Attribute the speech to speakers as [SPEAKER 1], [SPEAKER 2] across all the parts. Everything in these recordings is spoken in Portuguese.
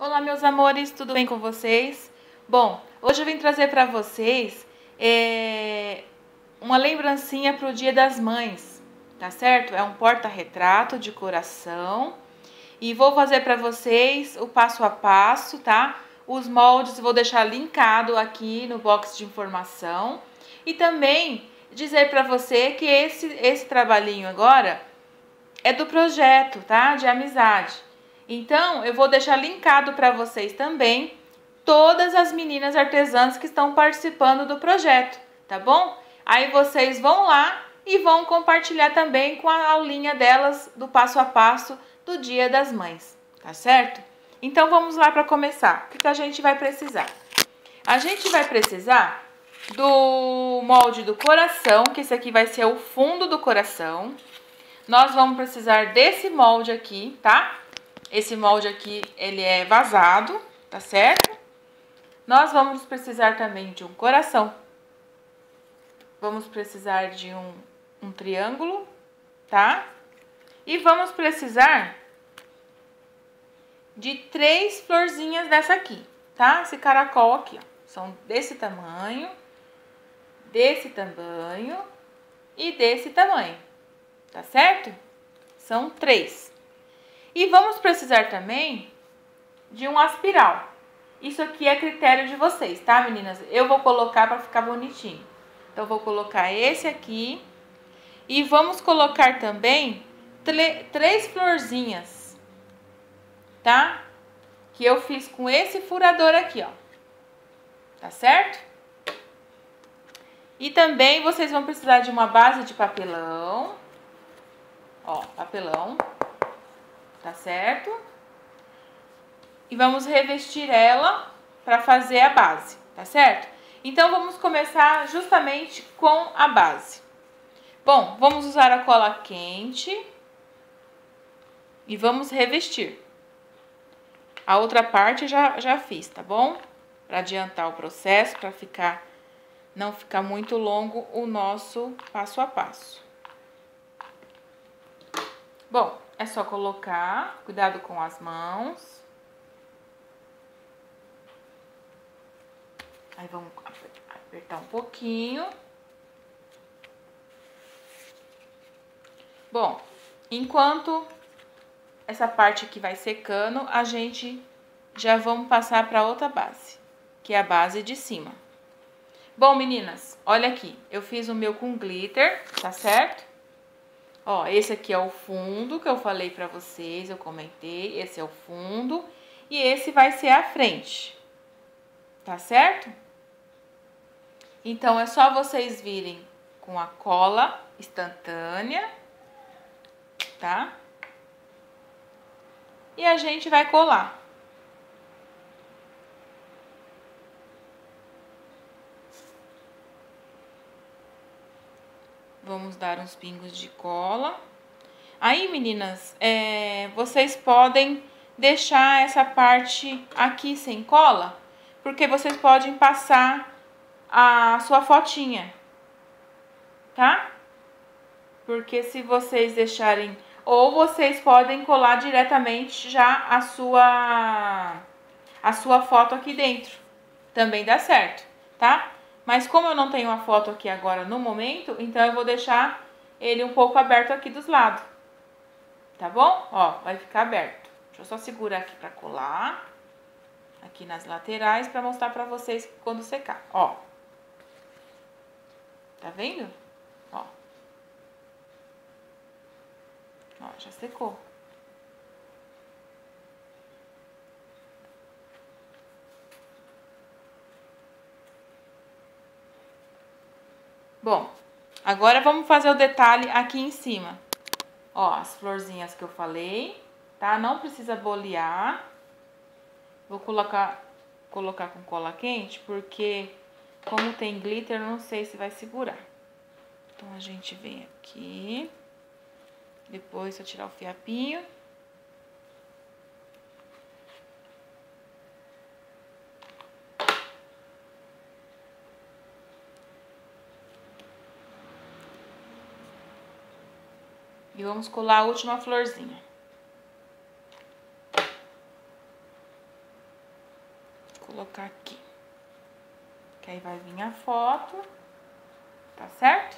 [SPEAKER 1] Olá, meus amores, tudo bem com vocês? Bom, hoje eu vim trazer para vocês é, uma lembrancinha para o Dia das Mães, tá certo? É um porta-retrato de coração e vou fazer para vocês o passo a passo, tá? Os moldes vou deixar linkado aqui no box de informação e também dizer para você que esse, esse trabalhinho agora é do projeto, tá? De amizade. Então, eu vou deixar linkado para vocês também todas as meninas artesãs que estão participando do projeto, tá bom? Aí vocês vão lá e vão compartilhar também com a aulinha delas do passo a passo do Dia das Mães, tá certo? Então vamos lá para começar. O que, a gente vai precisar? A gente vai precisar do molde do coração, que esse aqui vai ser o fundo do coração. Nós vamos precisar desse molde aqui, tá? Esse molde aqui, ele é vazado, tá certo? Nós vamos precisar também de um coração. Vamos precisar de um, um triângulo, tá? E vamos precisar de três florzinhas dessa aqui, tá? Esse caracol aqui, ó. São desse tamanho, desse tamanho e desse tamanho, tá certo? São três. E vamos precisar também de um aspiral. Isso aqui é critério de vocês, tá, meninas? Eu vou colocar para ficar bonitinho. Então, vou colocar esse aqui. E vamos colocar também três florzinhas, tá? Que eu fiz com esse furador aqui, ó. Tá certo? E também vocês vão precisar de uma base de papelão. Ó, papelão tá certo? E vamos revestir ela para fazer a base, tá certo? Então, vamos começar justamente com a base. Bom, vamos usar a cola quente e vamos revestir. A outra parte já, já fiz, tá bom? Para adiantar o processo, para ficar não ficar muito longo o nosso passo a passo. Bom, é só colocar, cuidado com as mãos. Aí vamos apertar um pouquinho. Bom, enquanto essa parte aqui vai secando, a gente já vamos passar para outra base, que é a base de cima. Bom, meninas, olha aqui, eu fiz o meu com glitter, tá certo? Ó, esse aqui é o fundo que eu falei pra vocês, eu comentei. Esse é o fundo. E esse vai ser a frente. Tá certo? Então, é só vocês virem com a cola instantânea, tá? E a gente vai colar. Vamos dar uns pingos de cola. Aí, meninas, é, vocês podem deixar essa parte aqui sem cola, porque vocês podem passar a sua fotinha, tá? Porque se vocês deixarem... Ou vocês podem colar diretamente já a sua, a sua foto aqui dentro. Também dá certo, tá? Mas como eu não tenho a foto aqui agora no momento, então eu vou deixar ele um pouco aberto aqui dos lados. Tá bom? Ó, vai ficar aberto. Deixa eu só segurar aqui pra colar. Aqui nas laterais pra mostrar pra vocês quando secar. Ó. Tá vendo? Ó. Ó, já secou. Bom, agora vamos fazer o detalhe aqui em cima. Ó, as florzinhas que eu falei, tá? Não precisa bolear. Vou colocar, colocar com cola quente, porque como tem glitter, eu não sei se vai segurar. Então, a gente vem aqui. Depois, eu tirar o fiapinho. Vamos colar a última florzinha. colocar aqui. Que aí vai vir a foto, tá certo?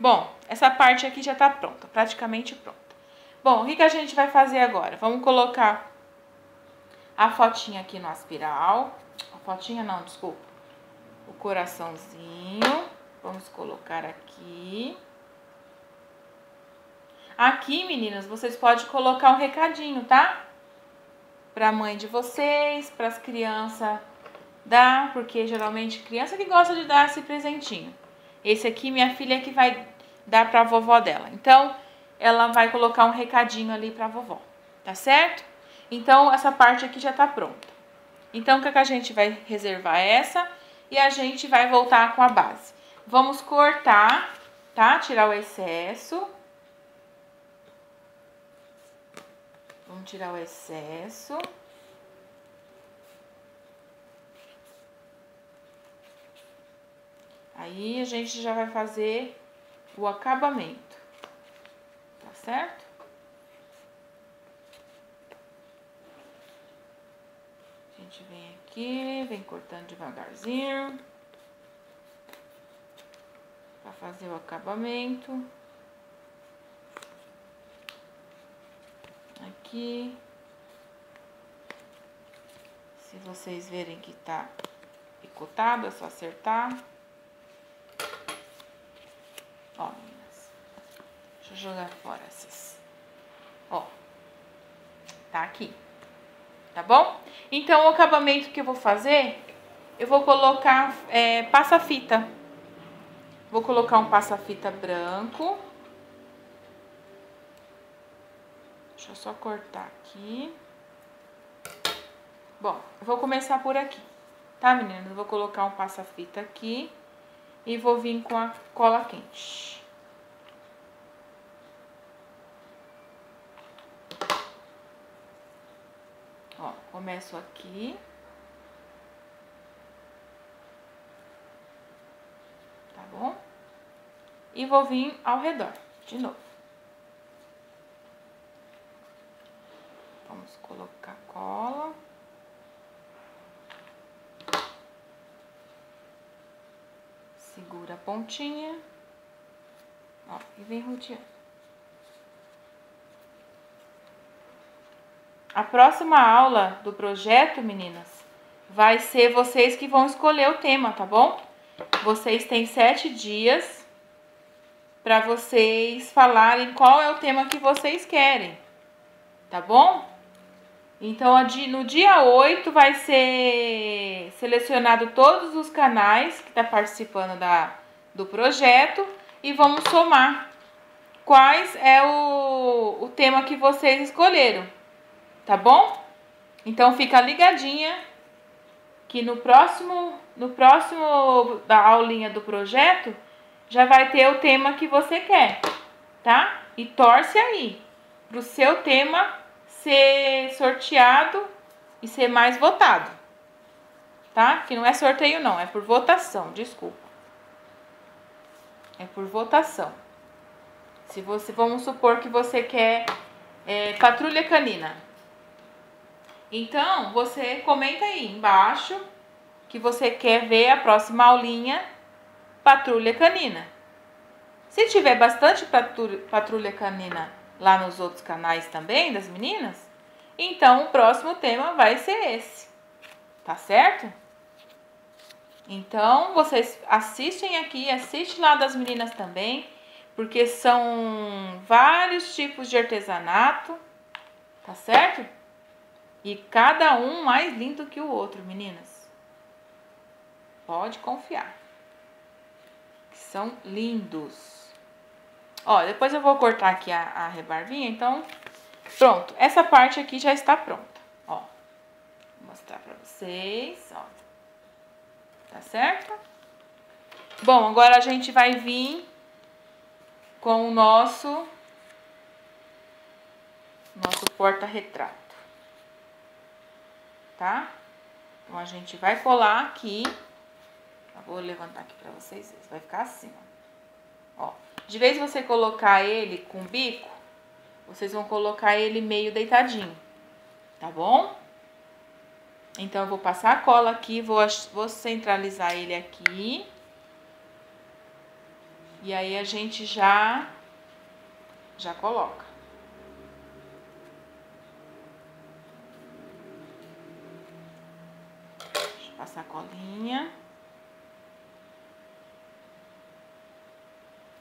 [SPEAKER 1] Bom, essa parte aqui já tá pronta, praticamente pronta. Bom, o que, que a gente vai fazer agora? Vamos colocar a fotinha aqui no aspiral. A fotinha não, desculpa. O coraçãozinho. Vamos colocar aqui. Aqui, meninas, vocês podem colocar um recadinho, tá? Pra mãe de vocês, pras crianças dar, porque geralmente criança que gosta de dar esse presentinho. Esse aqui, minha filha que vai dar pra vovó dela. Então, ela vai colocar um recadinho ali pra vovó, tá certo? Então, essa parte aqui já tá pronta. Então, o que, é que a gente vai reservar essa e a gente vai voltar com a base. Vamos cortar, tá? Tirar o excesso. Vamos tirar o excesso. Aí a gente já vai fazer o acabamento, tá certo? A gente vem aqui, vem cortando devagarzinho para fazer o acabamento. Aqui. Se vocês verem que tá picotado, é só acertar. Ó, meninas. Deixa eu jogar fora essas. Ó. Tá aqui. Tá bom? Então, o acabamento que eu vou fazer, eu vou colocar é, passa-fita. Vou colocar um passa-fita branco. Deixa eu só cortar aqui. Bom, vou começar por aqui, tá, meninas? Vou colocar um passa-fita aqui e vou vir com a cola quente. Ó, começo aqui. Tá bom? E vou vir ao redor, de novo. Vamos colocar cola. Segura a pontinha. Ó, e vem rodeando. A próxima aula do projeto, meninas, vai ser vocês que vão escolher o tema, tá bom? Vocês têm sete dias para vocês falarem qual é o tema que vocês querem, tá bom? Então, no dia 8 vai ser selecionado todos os canais que está participando da, do projeto e vamos somar quais é o, o tema que vocês escolheram, tá bom? Então, fica ligadinha que no próximo, no próximo da aulinha do projeto já vai ter o tema que você quer, tá? E torce aí para o seu tema ser sorteado e ser mais votado, tá? Que não é sorteio não, é por votação, desculpa. É por votação. Se você, vamos supor que você quer é, patrulha canina. Então, você comenta aí embaixo que você quer ver a próxima aulinha patrulha canina. Se tiver bastante patrulha, canina lá nos outros canais também das meninas, então o próximo tema vai ser esse. Tá certo? Então, vocês assistem aqui, assistem lá das meninas também, porque são vários tipos de artesanato, tá certo? E cada um mais lindo que o outro, meninas. Pode confiar. São lindos. Ó, depois eu vou cortar aqui a, a rebarvinha, então, pronto. Essa parte aqui já está pronta, ó. Vou mostrar pra vocês, ó. Tá certo? Bom, agora a gente vai vir com o nosso, nosso porta-retrato, tá? Então, a gente vai colar aqui, eu vou levantar aqui pra vocês verem, vai ficar assim, ó. Ó. De vez você colocar ele com bico, vocês vão colocar ele meio deitadinho, tá bom? Então, eu vou passar a cola aqui, vou, vou centralizar ele aqui. E aí, a gente já, já coloca. Deixa eu passar a colinha.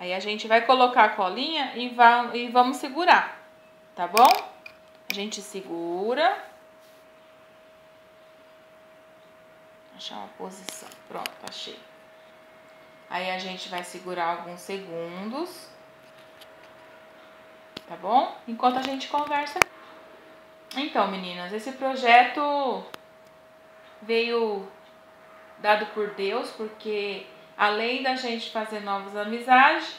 [SPEAKER 1] Aí, a gente vai colocar a colinha e, vai, e vamos segurar, tá bom? A gente segura. Achar uma posição. Pronto, achei. Aí a gente vai segurar alguns segundos. Tá bom? Enquanto a gente conversa. Então, meninas, esse projeto veio dado por Deus, porque além da gente fazer novas amizades,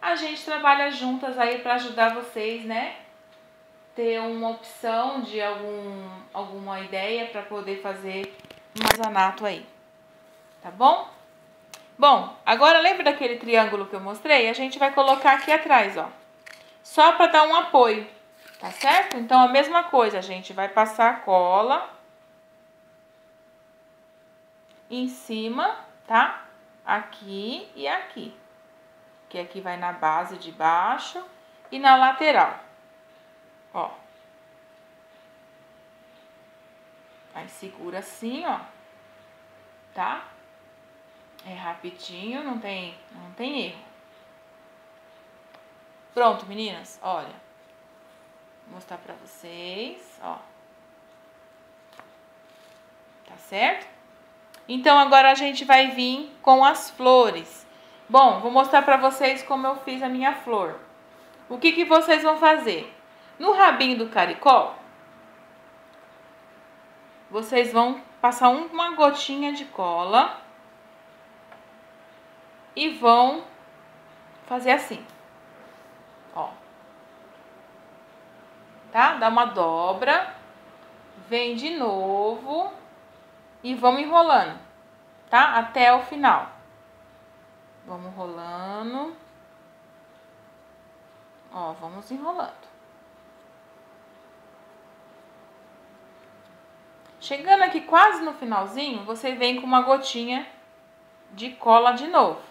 [SPEAKER 1] a gente trabalha juntas aí para ajudar vocês, né? Ter uma opção de algum, alguma ideia para poder fazer artesanato aí. Tá bom? Bom, agora lembra daquele triângulo que eu mostrei? A gente vai colocar aqui atrás, ó. Só para dar um apoio, tá certo? Então, a mesma coisa, a gente vai passar a cola em cima, tá? Aqui e aqui. Que aqui vai na base de baixo e na lateral. Ó. Aí segura assim, ó. Tá? É rapidinho, não tem, não tem erro. Pronto, meninas, olha. Vou mostrar pra vocês, ó. Tá certo? Então, agora a gente vai vir com as flores. Bom, vou mostrar pra vocês como eu fiz a minha flor. O que que vocês vão fazer? No rabinho do caricó, vocês vão passar uma gotinha de cola e vão fazer assim. Ó. Tá? Dá uma dobra, vem de novo e vamos enrolando, tá? Até o final. Vamos rolando. Ó, vamos enrolando. Chegando aqui quase no finalzinho, você vem com uma gotinha de cola de novo.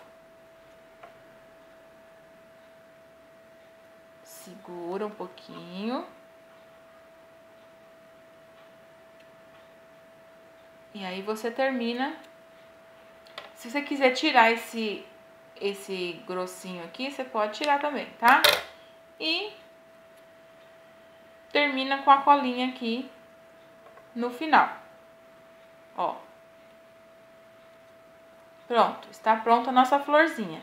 [SPEAKER 1] Segura um pouquinho. E aí você termina. Se você quiser tirar esse esse grossinho aqui, você pode tirar também, tá? E termina com a colinha aqui no final. Ó. Pronto, está pronta a nossa florzinha.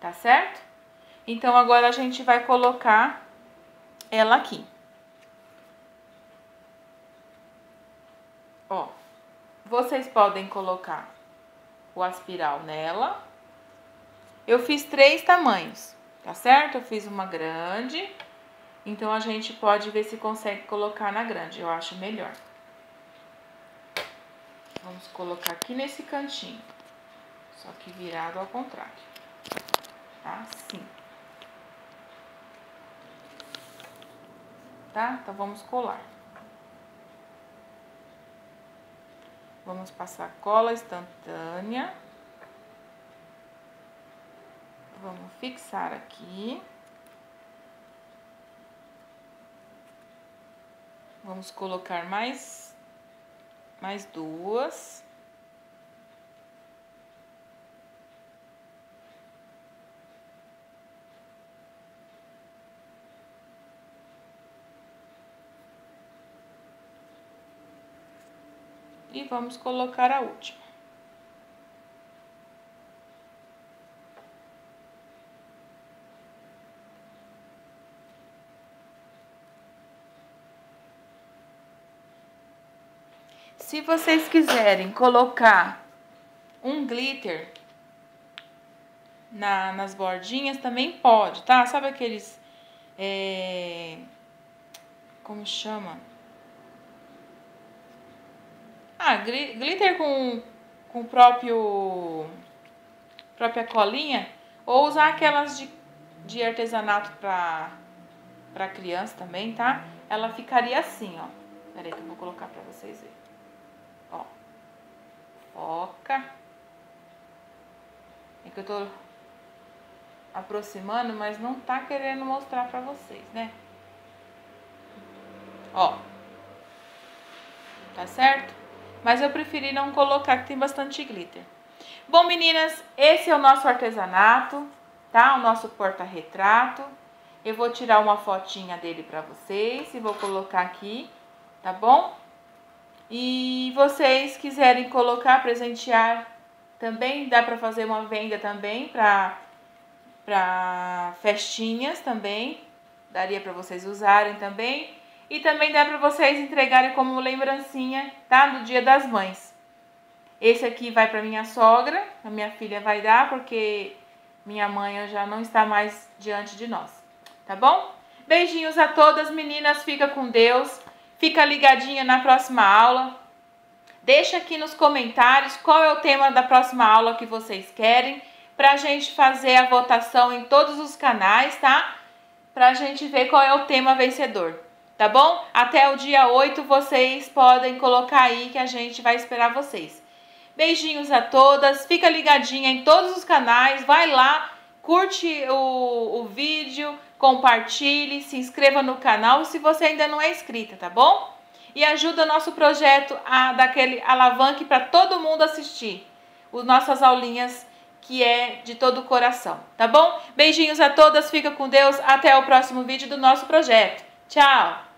[SPEAKER 1] Tá certo? Então, agora a gente vai colocar ela aqui. Ó. Vocês podem colocar o aspiral nela. Eu fiz três tamanhos, tá certo? Eu fiz uma grande, então a gente pode ver se consegue colocar na grande, eu acho melhor. Vamos colocar aqui nesse cantinho. Só que virado ao contrário. Assim. Tá? Então, vamos colar. Vamos passar cola instantânea. Vamos fixar aqui. Vamos colocar mais mais duas. E vamos colocar a última. Se vocês quiserem colocar um glitter na, nas bordinhas, também pode, tá? Sabe aqueles... É, como chama? Ah, glitter com, com o próprio... própria colinha. Ou usar aquelas de, de artesanato pra, pra criança também, tá? Ela ficaria assim, ó. Peraí que eu vou colocar pra vocês verem. Ó. Foca. É que eu tô aproximando, mas não tá querendo mostrar pra vocês, né? Ó. Tá certo? Mas eu preferi não colocar, que tem bastante glitter. Bom, meninas, esse é o nosso artesanato, tá? O nosso porta-retrato. Eu vou tirar uma fotinha dele pra vocês e vou colocar aqui, tá bom? E vocês quiserem colocar, presentear também, dá pra fazer uma venda também pra festinhas também. Daria pra vocês usarem também. E também dá para vocês entregarem como lembrancinha, tá? Do Dia das Mães. Esse aqui vai para minha sogra, a minha filha vai dar, porque minha mãe já não está mais diante de nós. Tá bom? Beijinhos a todas, meninas. Fica com Deus. Fica ligadinha na próxima aula. Deixa aqui nos comentários qual é o tema da próxima aula que vocês querem, para a gente fazer a votação em todos os canais, tá? Para a gente ver qual é o tema vencedor tá bom? Até o dia 8 vocês podem colocar aí que a gente vai esperar vocês. Beijinhos a todas, fica ligadinha em todos os canais, vai lá, curte o, o vídeo, compartilhe, se inscreva no canal se você ainda não é inscrita, tá bom? E ajuda o nosso projeto a dar aquele alavanque para todo mundo assistir as nossas aulinhas que é de todo o coração, tá bom? Beijinhos a todas, fica com Deus, até o próximo vídeo do nosso projeto. Tchau!